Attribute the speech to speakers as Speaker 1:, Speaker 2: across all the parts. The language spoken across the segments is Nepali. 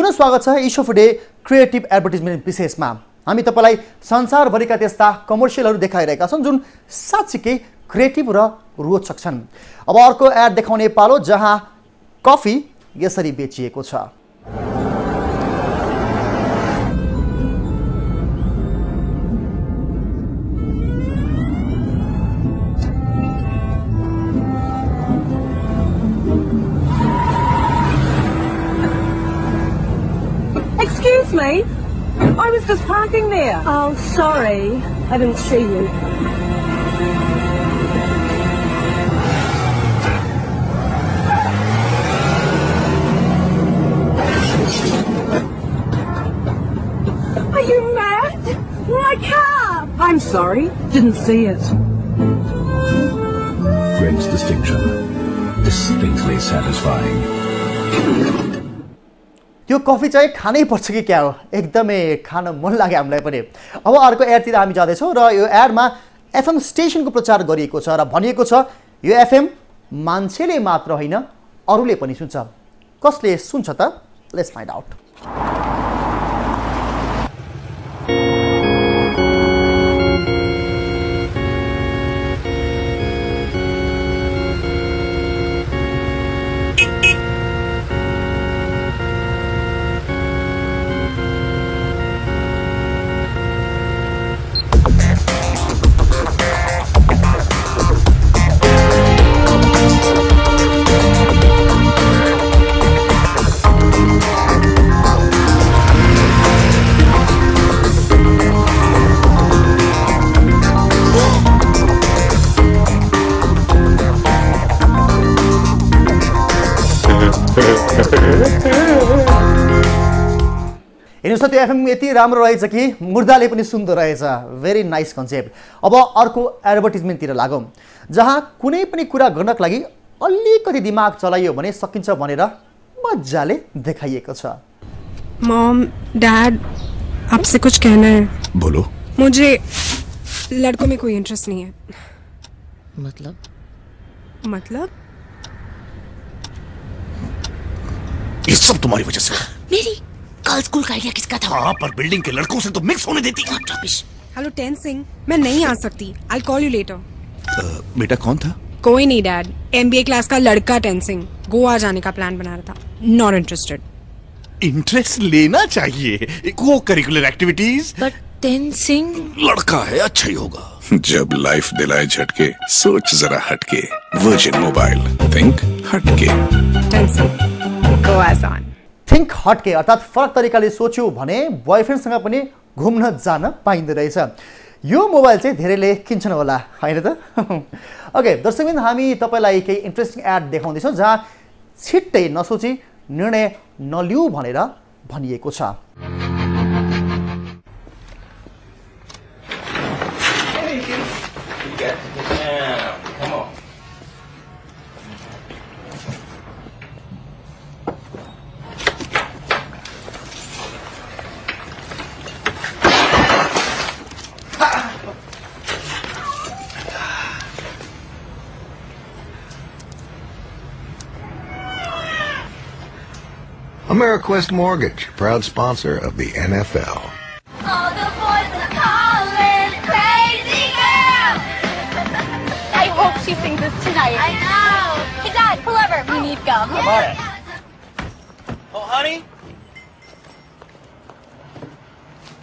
Speaker 1: पुनः स्वागत छ इस अफ डे क्रिएटिभ एडभर्टिजमेन्ट विशेषमा। हामी तपाईँलाई संसारभरिका त्यस्ता कमर्सियलहरू देखाइरहेका छौँ जुन साँच्चीकै क्रिएटिभ र रोचक छन्। अब अर्को एड देखाउने पालो जहाँ कफी यसरी बेचिएको छ।
Speaker 2: I was just parking there. Oh, sorry. I didn't see you. Are you mad? My car! I'm sorry. Didn't see it.
Speaker 3: Prince distinction. Distinctly satisfying.
Speaker 1: त्यो कफी चाहिँ खानै पर्छ कि क्या हो एकदमै खान मन लाग्यो हामीलाई पनि। अब अर्को एडतिर हामी जाँदैछौँ र यो एडमा एफएम स्टेसनको प्रचार गरिएको छ र भनिएको छ यो एफएम मान्छेले मात्र होइन अरूले पनि सुन्छ। कसले सुन्छ त? लेट्स फाइन्ड आउट हेर्नुहोस् त त्यो एफएम यति राम्रो रहेछ कि मुर्दाले पनि सुन्दो रहेछ। भेरी नाइस कन्सेप्ट अब अर्को एडभर्टिजमेन्टतिर लागौँ जहाँ कुनै पनि कुरा गर्नको लागि अलिकति दिमाग चलाइयो भने सकिन्छ भनेर मजाले देखाइएको छ।
Speaker 4: मॉम डैड आपसे कुछ कहना है।
Speaker 3: बोलो।
Speaker 4: मुझे लड़कों में कोई इंटरेस्ट नहीं है।
Speaker 5: मतलब?
Speaker 4: मतलब?
Speaker 3: ये सब तुम्हारी वजह से।
Speaker 5: मेरी कल स्कूल का आइडिया किसका था?
Speaker 3: हाँ पर बिल्डिंग के लड़कों से तो मिक्स होने देती।
Speaker 4: हेलो टेन सिंह मैं नहीं आ सकती। आई कॉल यू लेटर
Speaker 3: बेटा कौन था?
Speaker 4: कोई नहीं डैड एमबीए क्लास का लड़का टेन सिंह गोवा जाने का प्लान बना रहा था. नॉट इंटरेस्टेड
Speaker 3: इंटरेस्ट लेना चाहिए। को करिकुलर एक्टिविटीज़
Speaker 5: बट तेन सिंह
Speaker 3: लड़का है अच्छा ही होगा।
Speaker 6: जब लाइफ दिलाए झटके सोच जरा हटके। वर्जिन मोबाइल थिंक हटके।
Speaker 4: टेन सिंह गोवा ऑन
Speaker 1: थिङ्क हटके अर्थात् फरक तरिकाले सोच्यो भने बोयफ्रेन्डसँग पनि घुम्न जान पाइँदो रहेछ। यो मोबाइल चाहिँ धेरैले किन्छन् होला होइन त? ओके दर्शकबिन हामी तपाईँलाई केही इन्ट्रेस्टिङ एड देखाउँदैछौँ जहाँ छिट्टै नसोची निर्णय नलिऊ भनेर भनिएको छ।
Speaker 7: AmeriQuest Mortgage, proud sponsor of the NFL.
Speaker 8: All the boys are calling crazy girl. I hope she sings this tonight. I know. Hey, Dad, pull over. We oh. need gum.
Speaker 9: Oh, honey?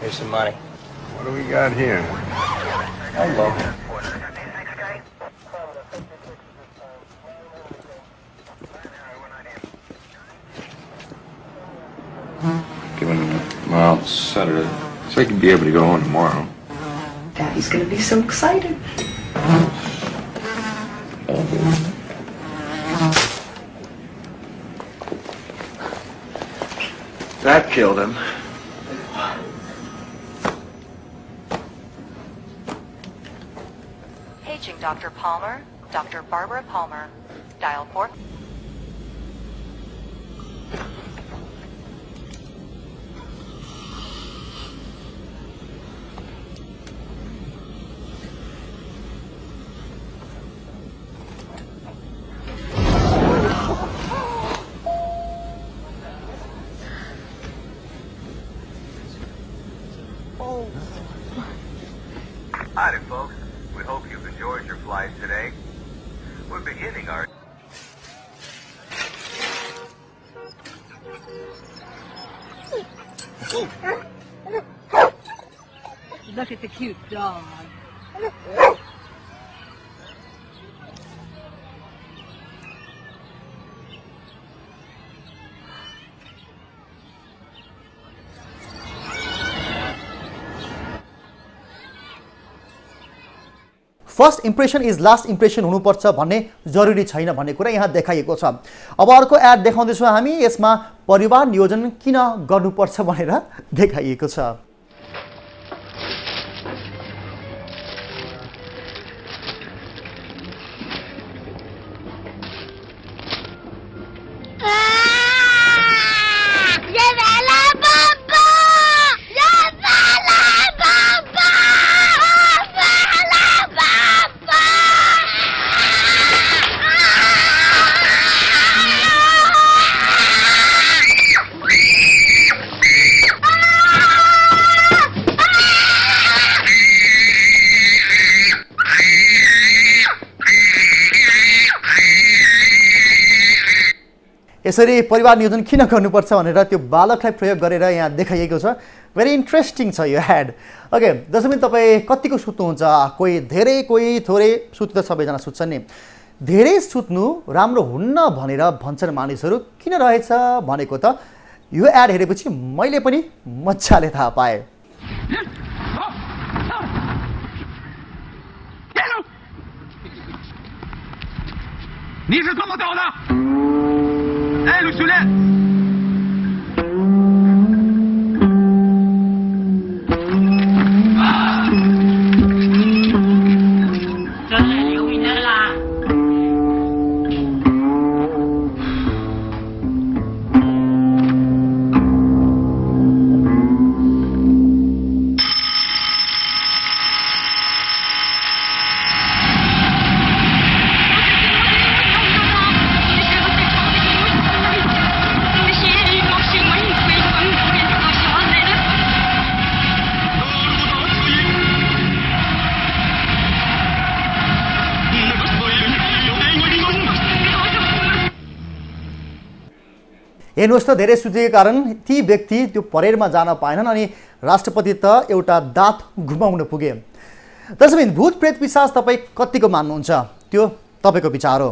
Speaker 9: Here's some money.
Speaker 7: What do we got here?
Speaker 9: Hello.
Speaker 10: Given, well, Saturday, so I can be able to go home tomorrow.
Speaker 2: Daddy's gonna be so excited.
Speaker 10: That killed him.
Speaker 11: Paging Dr. Palmer, Dr. Barbara Palmer. Dial 4.
Speaker 10: Cute dog.
Speaker 1: First impression is last impression हुनुपर्छ भन्ने जरुरी छैन भन्ने कुरा यहाँ देखाइएको छ अब अर्को एड देखाउँदैछौँ हामी यसमा परिवार नियोजन किन गर्नुपर्छ भनेर देखाइएको छ यसरी परिवार नियोजन किन गर्नुपर्छ भनेर त्यो बालकलाई प्रयोग गरेर यहाँ देखाइएको छ। भेरी इन्ट्रेस्टिङ छ यो एड ओके जसरी तपाईँ कतिको सुत्नुहुन्छ? कोही धेरै कोही थोरै सुत्नु त सबैजना सुत्छन् नि। धेरै सुत्नु राम्रो हुन्न भनेर भन्छन् मानिसहरू। किन रहेछ भनेको त यो एड हेरेपछि मैले पनि मजाले थाहा पाएँ।
Speaker 12: Hein, Loussoula
Speaker 1: हेर्नुहोस् त धेरै सुतेको कारण ती व्यक्ति त्यो परेडमा जान पाएनन् अनि राष्ट्रपति त एउटा दाँत घुमाउन पुगे। दर्शक भूत प्रेत पिसाच तपाईँ कतिको मान्नुहुन्छ? त्यो तपाईँको विचार हो।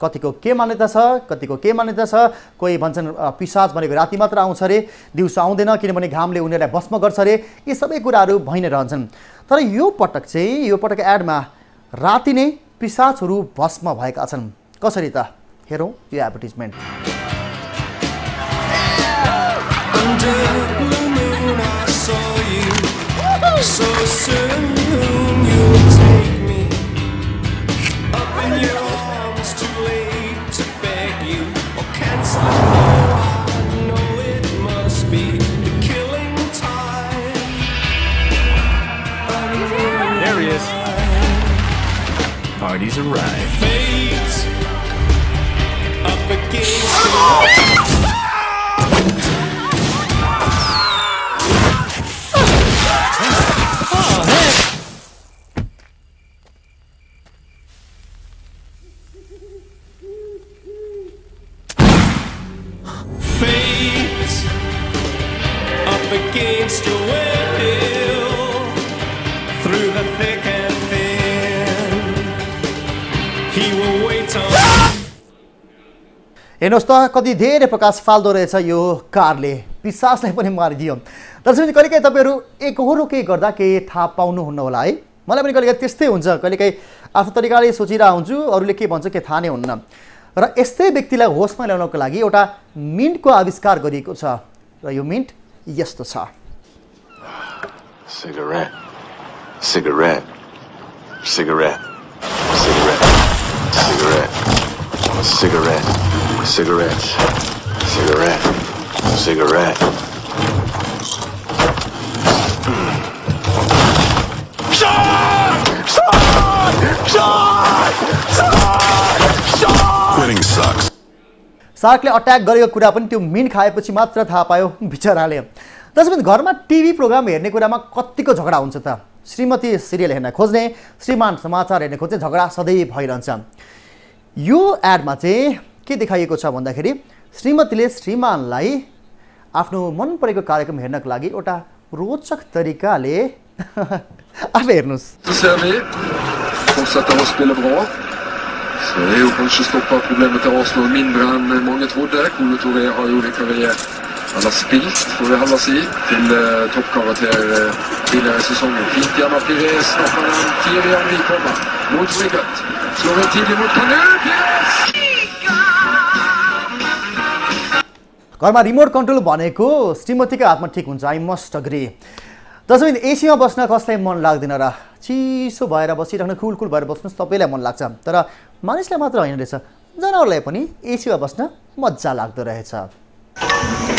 Speaker 1: कतिको के मान्यता छ कतिको के मान्यता छ? कोही भन्छन् अ, पिसाच भनेको राति मात्र आउँछ अरे दिउँसो आउँदैन किनभने घामले उनीहरूलाई भस्म गर्छ अरे यी सबै कुराहरू भइ नै रहन्छन्। तर यो पटक चाहिँ यो पटक एडमा राति नै पिसाचहरू भस्म भएका छन्। कसरी त? हेरौँ यो
Speaker 2: advertisement. So soon you'll take me Up in your arms too late to beg you Or cancel it all I know it must be The killing time
Speaker 13: There he is. Party's arrived.
Speaker 1: हेर्नुहोस् त कति धेरै प्रकाश फाल्दो रहेछ यो कारले। पिसासलाई पनि मारिदियो। दर्शक कहिलेकाहीँ तपाईँहरू एकहोरो केही गर्दा केही थाहा पाउनुहुन्न होला है? मलाई पनि कहिलेकाहीँ त्यस्तै हुन्छ। कहिलेकाहीँ आफ्नो तरिकाले सोचिरहेको हुन्छु अरूले के भन्छ के थाहा नै हुन्न। र यस्तै व्यक्तिलाई होसमा ल्याउनको लागि एउटा मिन्टको आविष्कार गरिएको छ। र यो मिन्ट यस्तो छ।
Speaker 14: Cigarette. Cigarette. Cigarette. Cigarette. Cigarette. Cigarette. Cigarette. Cigarette. Cigarette.
Speaker 15: Quitting sucks.
Speaker 1: सार्कले अट्याक गरेको कुरा पनि त्यो मिन खाएपछि मात्र थाहा पायो बिचराले दर्शक घरमा टिभी प्रोग्राम हेर्ने कुरामा कतिको झगडा हुन्छ त श्रीमती सिरियल हेर्न खोज्ने श्रीमान समाचार हेर्ने खोज्ने झगडा सधैँ भइरहन्छ यो एडमा चाहिँ के देखाइएको छ भन्दाखेरि श्रीमतीले श्रीमानलाई आफ्नो मन परेको कार्यक्रम हेर्नको लागि एउटा रोचक तरिकाले अब हेर्नुहोस्
Speaker 16: Så bra. Så EU kanske stoppar problemet i Arsenal mindre än många trodde. Kolo Touré har ju han har spilt, får vi hålla sig i, till eh, toppkaraktär eh, tidigare i säsongen. Fint gärna Pires, snart kan han tidigare än vi komma. Mot rygget. Slår en tidig mot Kanu. Pires!
Speaker 1: घरमा रिमोट कन्ट्रोल भनेको श्रीमतीकै हातमा ठिक हुन्छ आई मस्ट अग्री दसैँ एसीमा बस्न कसलाई मन लाग्दैन र चिसो भएर बसिरहन कुल भएर बस्नु सबैलाई मन लाग्छ तर मानिसलाई मात्र होइन रहेछ जनावरलाई पनि एसीमा बस्न मजा लाग्दो रहेछ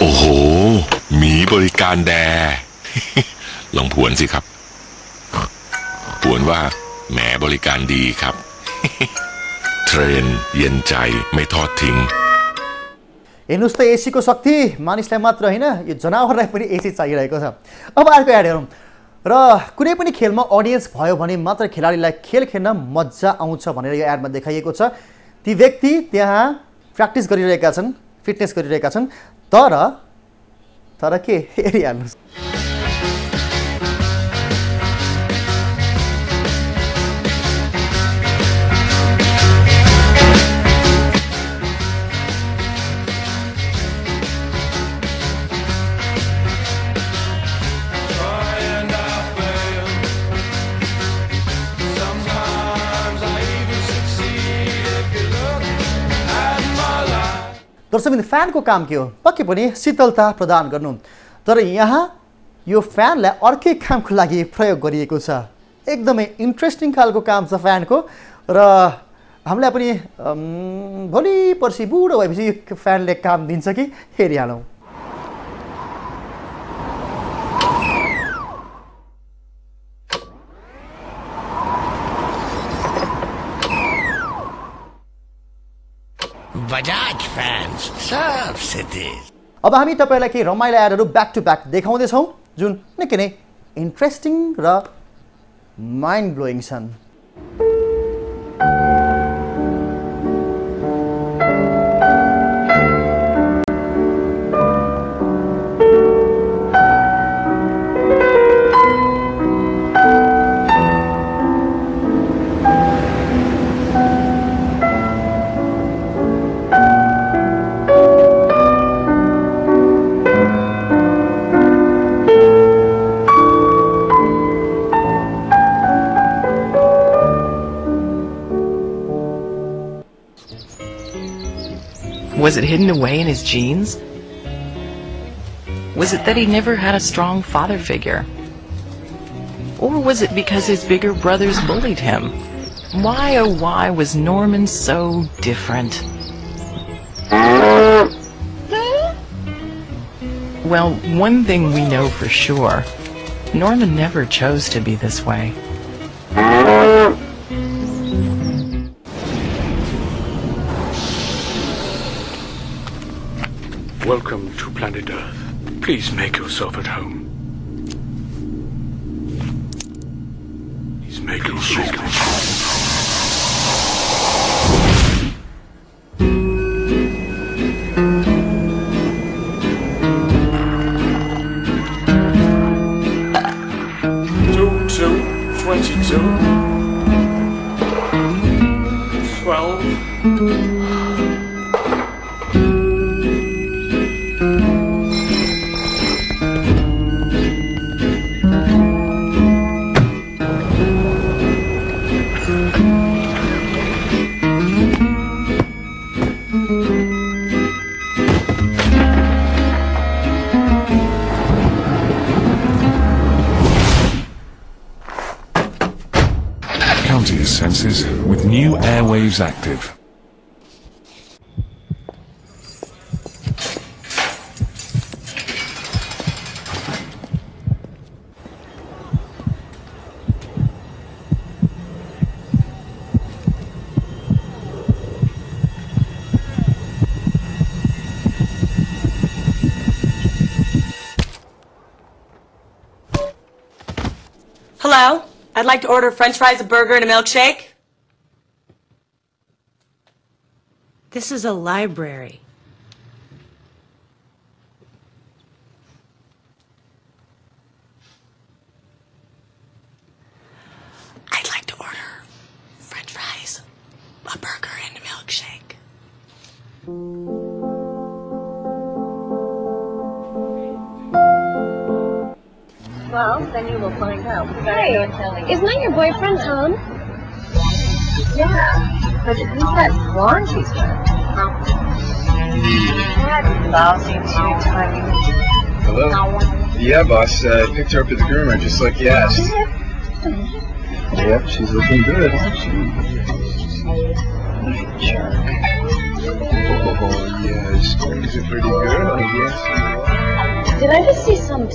Speaker 15: โอ้โห หมีบริการแด ลองผวนสิครับ ผวนว่าแหมบริการดีครับ เทรน เย็นใจไม่ทอดทิ้ง
Speaker 1: हेर्नुहोस् त एसीको शक्ति मानिसलाई मात्र होइन यो जनावरलाई पनि एसी चाहिरहेको छ अब अर्को एड हेरौँ र कुनै पनि खेलमा अडियन्स भयो भने मात्र खेलाडीलाई खेल खेल्न मजा आउँछ भनेर यो एडमा देखाइएको छ ती व्यक्ति त्यहाँ प्र्याक्टिस गरिरहेका छन् फिटनेस गरिरहेका छन् तर तर के हेरिहाल्नुहोस् दर्शकबिन फ्यानको काम के हो? पक्कै पनि शीतलता प्रदान गर्नु। तर यहाँ यो फ्यानलाई अर्कै कामको लागि प्रयोग गरिएको छ। एकदमै इन्ट्रेस्टिङ खालको काम छ फ्यानको। र हामीलाई पनि भोलि पर्सि बुढो भएपछि यो फ्यानले काम दिन्छ कि? हेरिहालौँ।
Speaker 3: बजाज फैंस सबसे तेज
Speaker 1: अब हामी तपाईँलाई केही रमाइलो एडहरू ब्याक टु ब्याक देखाउँदैछौँ जुन निकै नै इन्ट्रेस्टिङ र माइन्ड ब्लोइङ छन्।
Speaker 17: Was it hidden away in his genes? Was it that he never had a strong father figure? Or was it because his bigger brothers bullied him? Why oh why was Norman so different? Well, one thing we know for sure. Norman never chose to be this way.
Speaker 18: Welcome to planet Earth. Please make yourself at home. Please make yourself at home.
Speaker 19: Hello? I'd like to order french fries, a burger, and a milkshake.
Speaker 5: This is a library.
Speaker 19: I'd like to order french fries, a burger, and a milkshake.
Speaker 20: Well, then you will find out. Hey, isn't that your boyfriend, Tom? Yeah, but who's that blonde she's with? That lousy two-timing.
Speaker 14: Hello? Yeah, boss. Uh, picked her up at the groomer, just like you asked. Yep, she's looking good, isn't she? Oh, yes. She's a pretty girl, yes.
Speaker 20: Did I just see some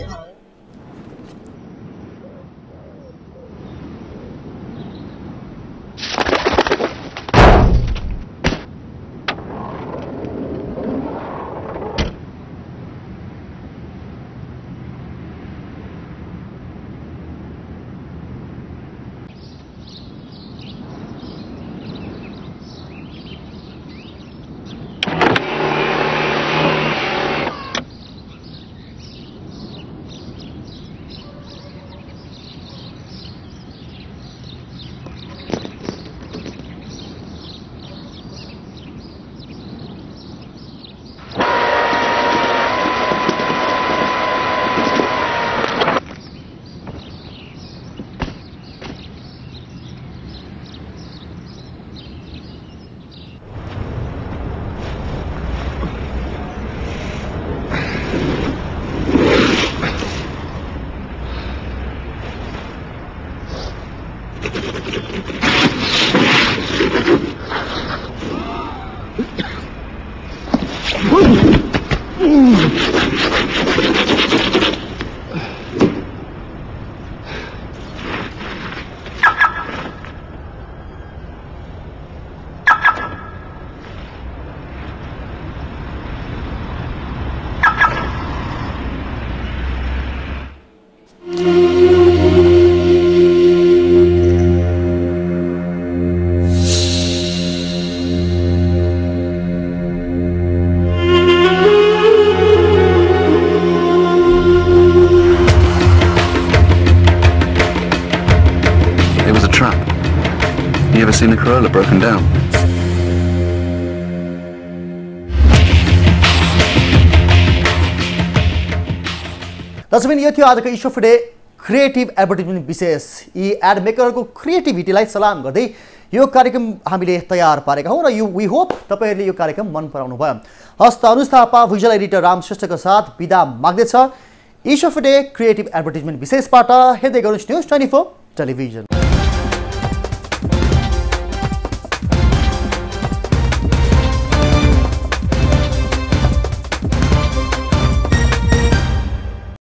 Speaker 21: down?
Speaker 1: दर्शकबिन यो थियो आजको इस्यो डे क्रिएटिभ एडभर्टिजमेन्ट विशेष। यी एड मेकरहरूको क्रिएटिभिटीलाई सलाम गर्दै यो कार्यक्रम हामीले तयार पारेका हौँ र यो वी होप तपाईँहरूले यो कार्यक्रम मन पराउनु भयो। हस्त अनुज थापा भिजुअल एडिटर राम श्रेष्ठको साथ विदा माग्दैछ इस्यो डे क्रिएटिभ एडभर्टिजमेन्ट विशेषबाट हेर्दै गर्नुहोस् न्युज ट्वेन्टी फोर टेलिभिजन।